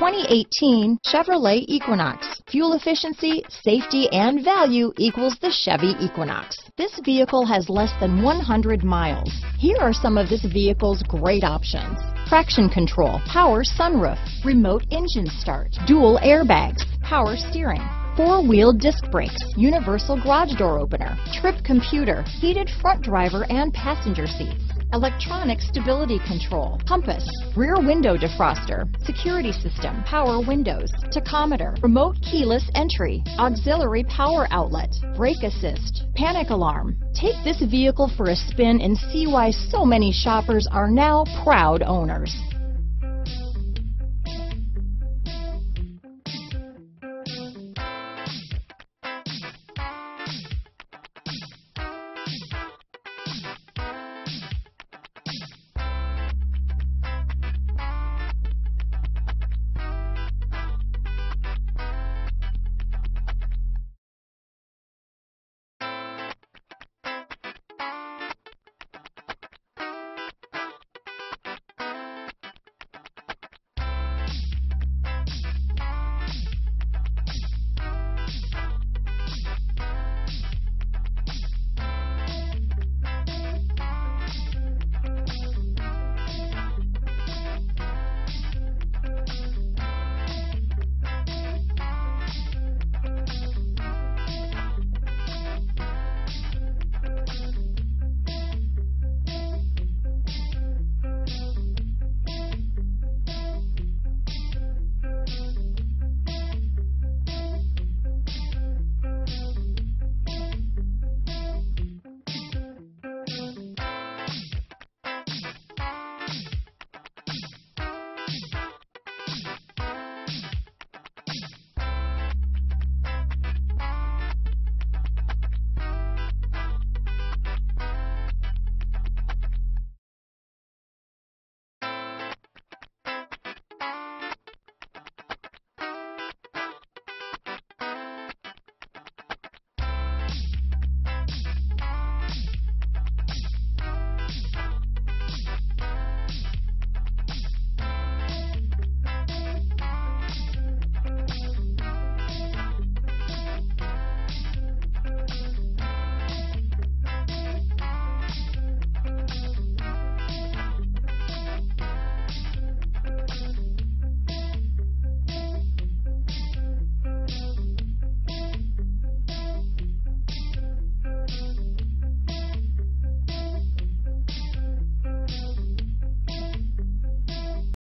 2018 Chevrolet Equinox. Fuel efficiency, safety, and value equals the Chevy Equinox. This vehicle has less than 100 miles. Here are some of this vehicle's great options. Traction control, power sunroof, remote engine start, dual airbags, power steering, four-wheel disc brakes, universal garage door opener, trip computer, heated front driver and passenger seats, electronic stability control, compass, rear window defroster, security system, power windows, tachometer, remote keyless entry, auxiliary power outlet, brake assist, panic alarm. Take this vehicle for a spin and see why so many shoppers are now proud owners.